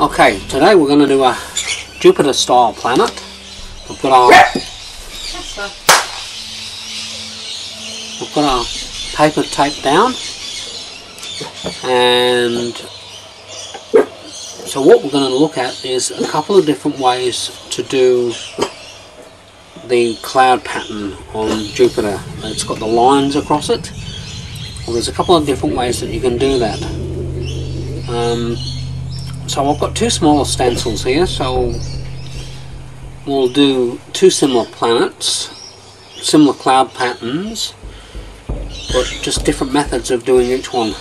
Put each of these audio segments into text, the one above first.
Okay, today we're going to do a Jupiter style planet. We've got our we've got our paper taped down and so what we're going to look at is a couple of different ways to do the cloud pattern on Jupiter. It's got the lines across it. Well, there's a couple of different ways that you can do that. Um, so I've got two smaller stencils here, so we'll do two similar planets, similar cloud patterns, but just different methods of doing each one.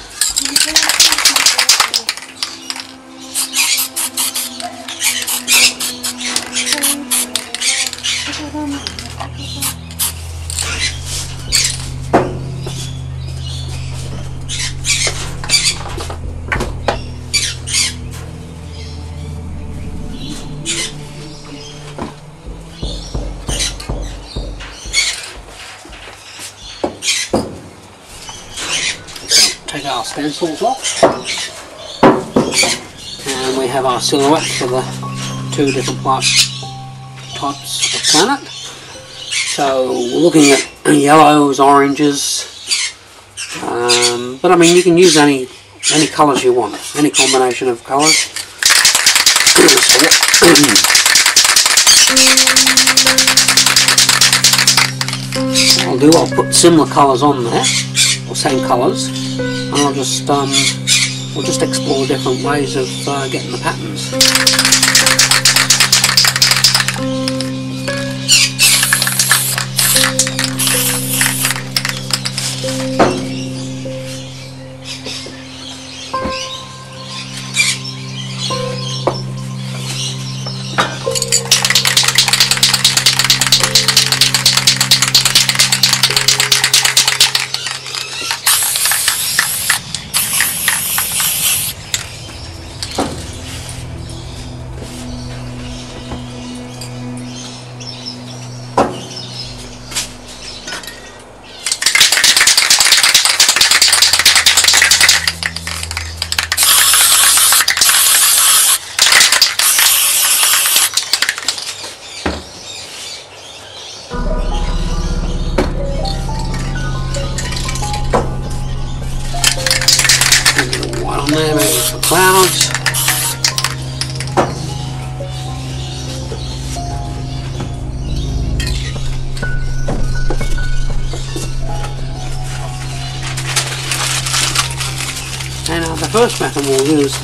Take our stencils off. And we have our silhouette for the two different parts types of planet. So we're looking at yellows, oranges um, but I mean you can use any any colours you want, any combination of colours. I'll do, I'll put similar colours on there or same colours I'll just um, we'll just explore different ways of uh, getting the patterns.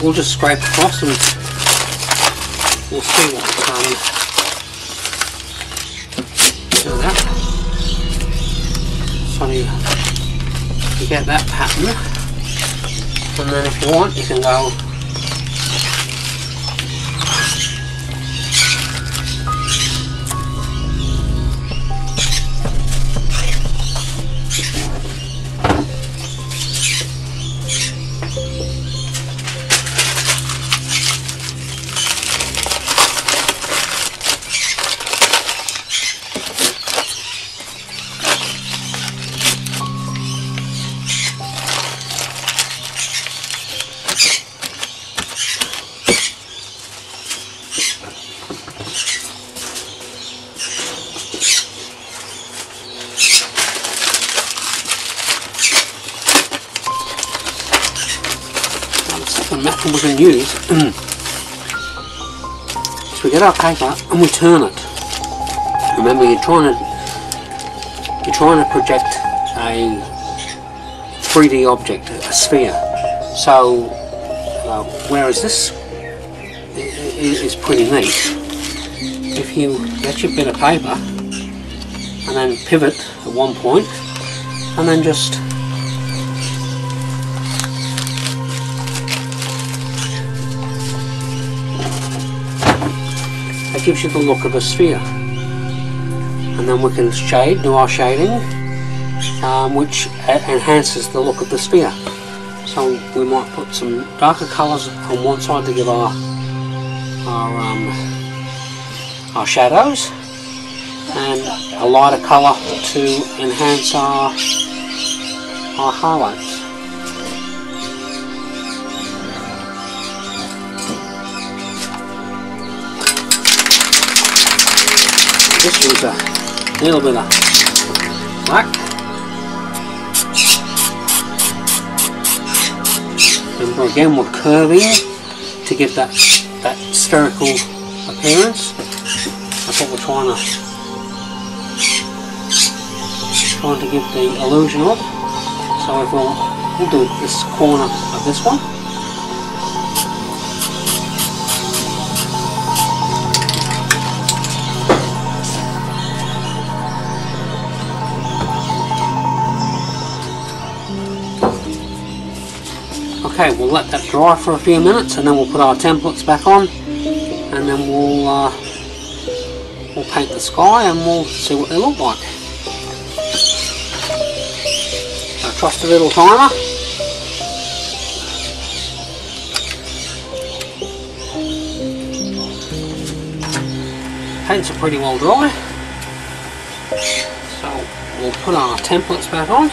We'll just scrape across and we'll see what um, do that. So you get that pattern and then if you want you can go we're going to use so we get our paper and we turn it. Remember you're trying to you're trying to project a 3D object, a sphere. So uh, whereas this is pretty neat, if you get your bit of paper and then pivot at one point and then just gives you the look of a sphere. And then we can shade, do our shading, um, which enhances the look of the sphere. So we might put some darker colours on one side to give our our um, our shadows, and a lighter colour to enhance our our highlights. Just use a little bit of black. Remember again we're curving to give that that spherical appearance. That's what we're trying to trying to give the illusion of. So if we'll, we'll do this corner of this one. Okay, we'll let that dry for a few minutes and then we'll put our templates back on and then we'll uh, we'll paint the sky and we'll see what they look like. So trust a little timer. Paints are pretty well dry. So we'll put our templates back on.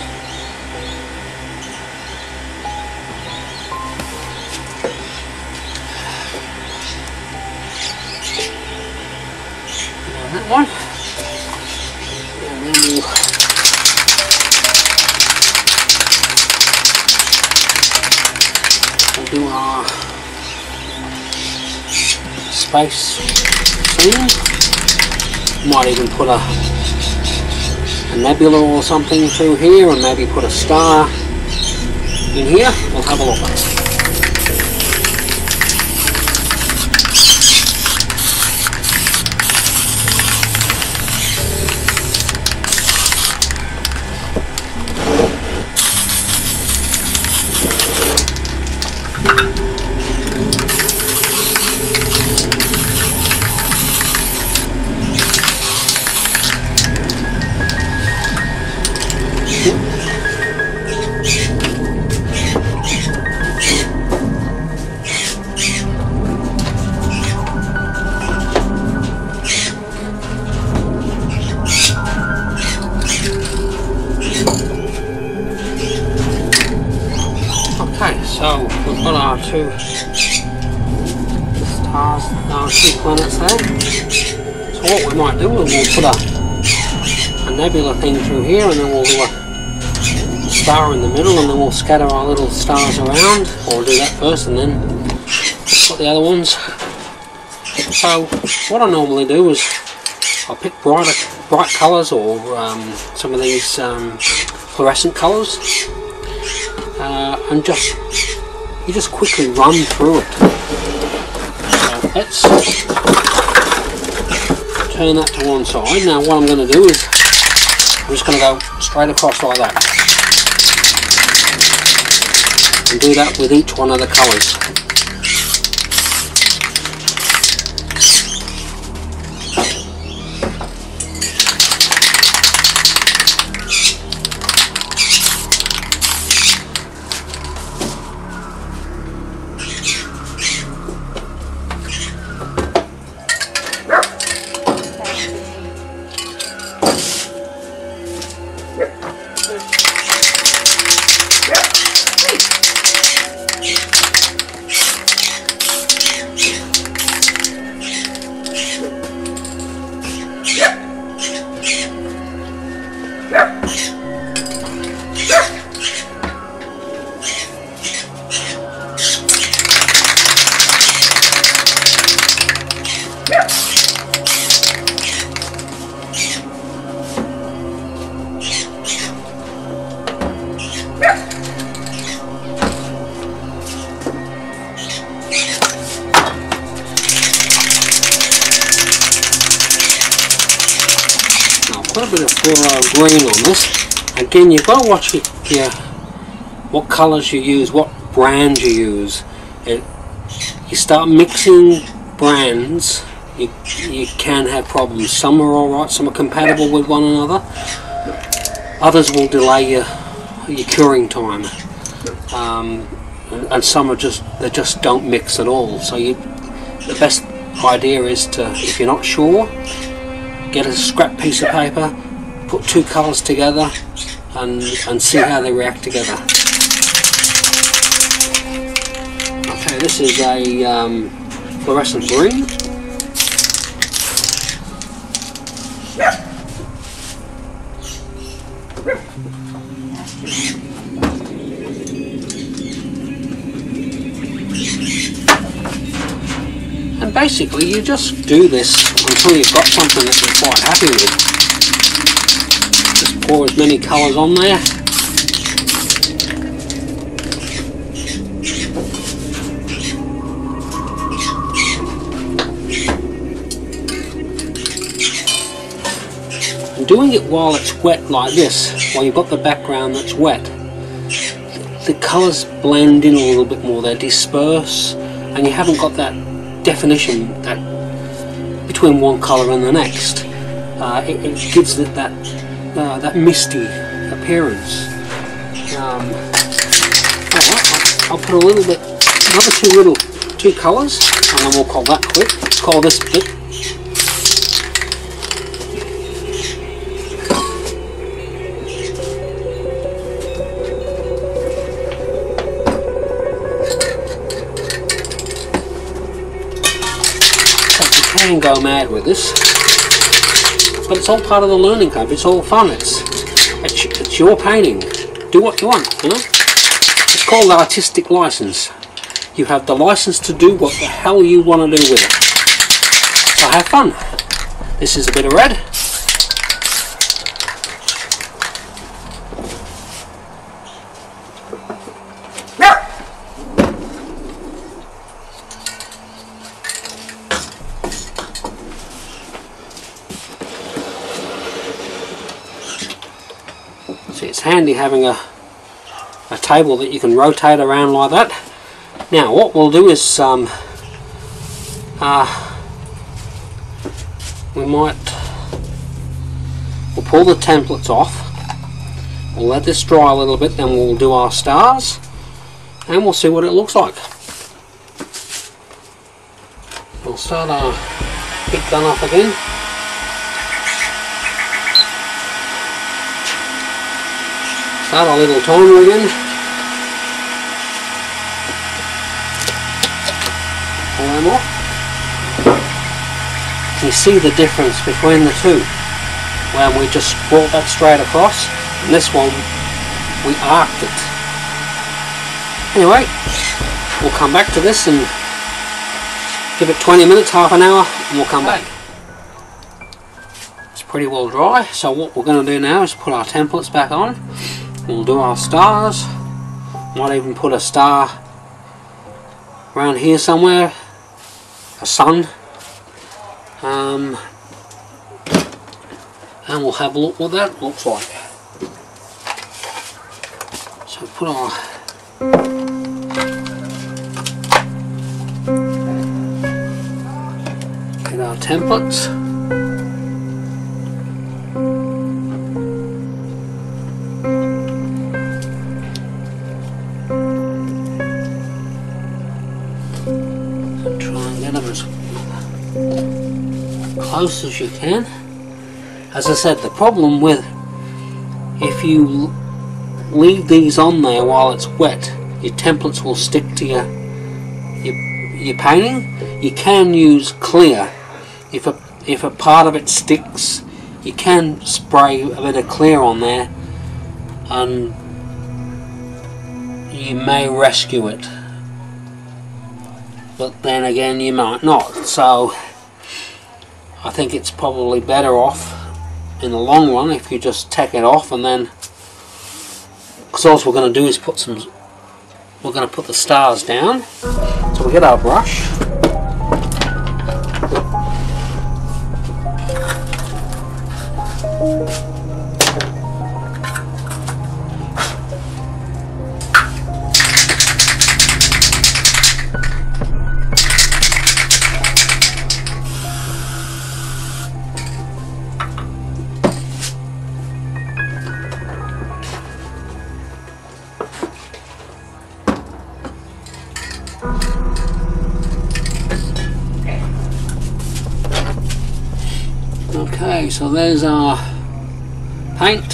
Do our space scene. Might even put a, a nebula or something through here and maybe put a star in here. We'll have a look. Nebula thing through here and then we'll do a star in the middle and then we'll scatter our little stars around. Or we'll do that first and then put the other ones. So what I normally do is I'll pick brighter, bright colours or um, some of these um, fluorescent colours uh, and just you just quickly run through it. So let's turn that to one side. Now what I'm going to do is I'm just going to go straight across like that. And do that with each one of the colours. Fluoro green on this. Again, you've got to watch it, what colours you use, what brand you use. It, you start mixing brands, you, you can have problems. Some are alright, some are compatible with one another. Others will delay your, your curing time. Um, and some are just, they just don't mix at all. So you, the best idea is to, if you're not sure, get a scrap piece of paper, put two colours together and, and see how they react together. Okay, this is a um, fluorescent green. And basically you just do this until you've got something that you're quite happy with. As many colours on there. And doing it while it's wet like this, while you've got the background that's wet, the colours blend in a little bit more, they disperse, and you haven't got that definition that between one colour and the next. Uh, it, it, gives it that uh, that misty appearance. Um, I'll, I'll put a little bit, another two little two colours, and then we'll call that quick. Call this bit can go mad with this, but it's all part of the learning curve. It's all fun. It's it's, it's your painting. Do what you want. You know. It's called artistic license. You have the license to do what the hell you want to do with it. So have fun. This is a bit of red. It's handy having a, a table that you can rotate around like that. Now, what we'll do is um, uh, we might we'll pull the templates off. We'll let this dry a little bit, then we'll do our stars, and we'll see what it looks like. We'll start our pick gun off again. Start a little toner again. Pull them off. You see the difference between the two. When we just brought that straight across, and this one, we arced it. Anyway, we'll come back to this and give it 20 minutes, half an hour, and we'll come back It's pretty well dry so what we're going to do now is put our templates back on We'll do our stars. Might even put a star around here somewhere. A sun. Um, and we'll have a look what that looks like. So put our templates. Close as you can. As I said, the problem with if you leave these on there while it's wet, your templates will stick to your your, your painting. You can use clear. If a if a part of it sticks, you can spray a bit of clear on there, and you may rescue it. But then again, you might not. So I think it's probably better off in the long run if you just take it off and then because all we're going to do is put some we're going to put the stars down. So we get our brush so there's our paint.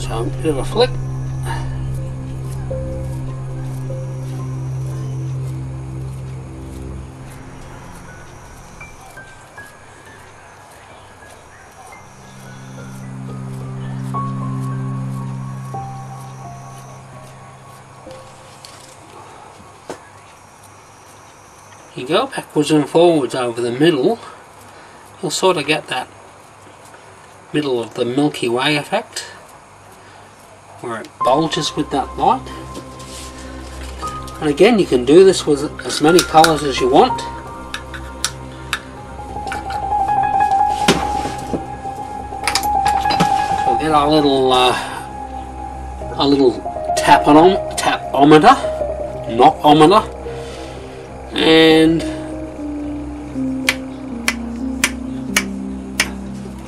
So a bit of a flick. You go backwards and forwards over the middle, you'll sort of get that middle of the Milky Way effect where it bulges with that light. And again, you can do this with as many colours as you want. We'll get our little uh, a little taponom tapometer, knockometer, and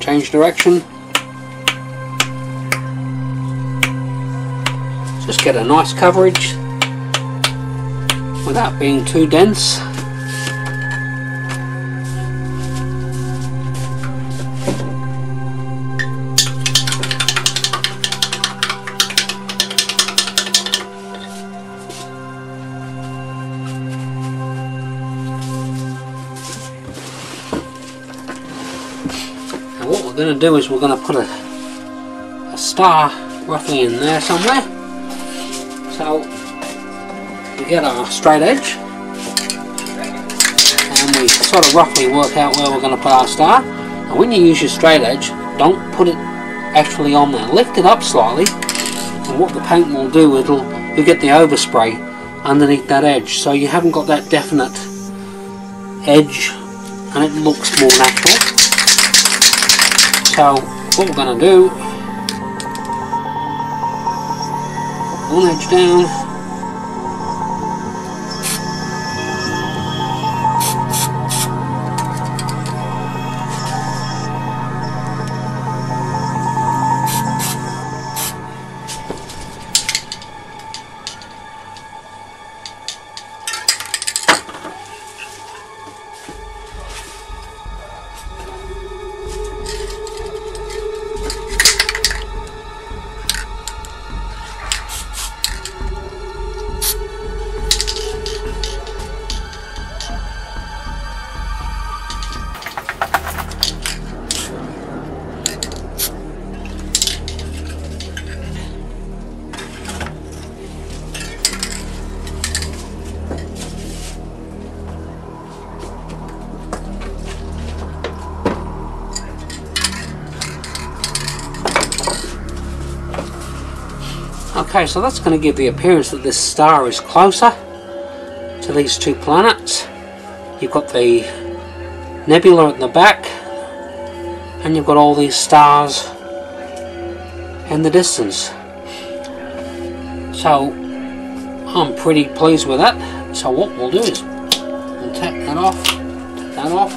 change direction. Just get a nice coverage without being too dense. We're going to do is we're going to put a, a star roughly in there somewhere. So we get our straight edge and we sort of roughly work out where we're going to put our star. And when you use your straight edge, don't put it actually on there. Lift it up slightly and what the paint will do, it'll you'll get the overspray underneath that edge. So you haven't got that definite edge and it looks more natural. So what we're to do, one edge down, Okay, so that's going to give the appearance that this star is closer to these two planets. You've got the nebula at the back, and you've got all these stars in the distance. So, I'm pretty pleased with that. So what we'll do is, we'll take that off, take that off,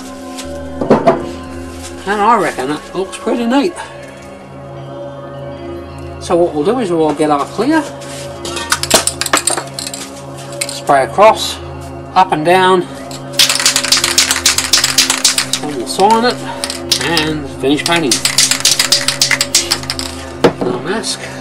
and I reckon it looks pretty neat. So what we'll do is we'll get our clear, spray across, up and down, and we'll sign it, and finish painting. Our mask.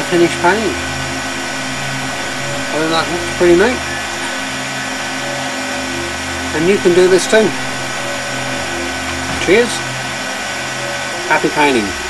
The finished painting. I think that looks pretty neat. And you can do this too. Cheers. Happy painting.